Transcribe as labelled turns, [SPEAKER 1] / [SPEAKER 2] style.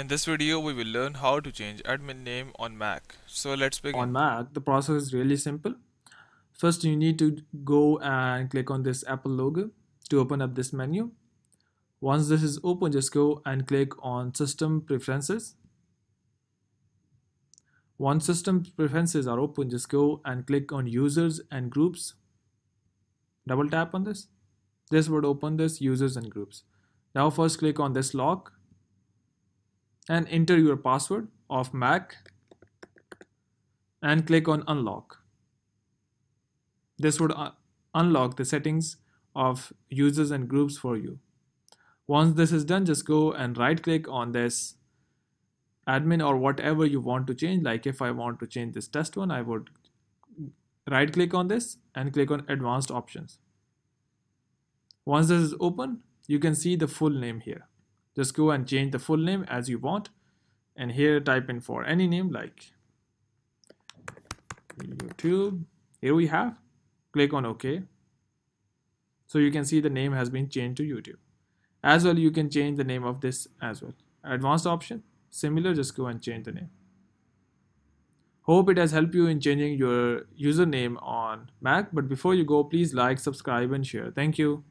[SPEAKER 1] In this video, we will learn how to change admin name on Mac. So let's begin.
[SPEAKER 2] On Mac, the process is really simple. First, you need to go and click on this Apple logo to open up this menu. Once this is open, just go and click on System Preferences. Once System Preferences are open, just go and click on Users and Groups. Double tap on this. This would open this Users and Groups. Now first click on this lock and enter your password of Mac and click on unlock. This would uh, unlock the settings of users and groups for you. Once this is done, just go and right click on this admin or whatever you want to change. Like if I want to change this test one, I would right click on this and click on advanced options. Once this is open, you can see the full name here just go and change the full name as you want and here type in for any name like YouTube. Here we have click on OK so you can see the name has been changed to YouTube. As well you can change the name of this as well. Advanced option similar just go and change the name. Hope it has helped you in changing your username on Mac but before you go please like subscribe and share. Thank you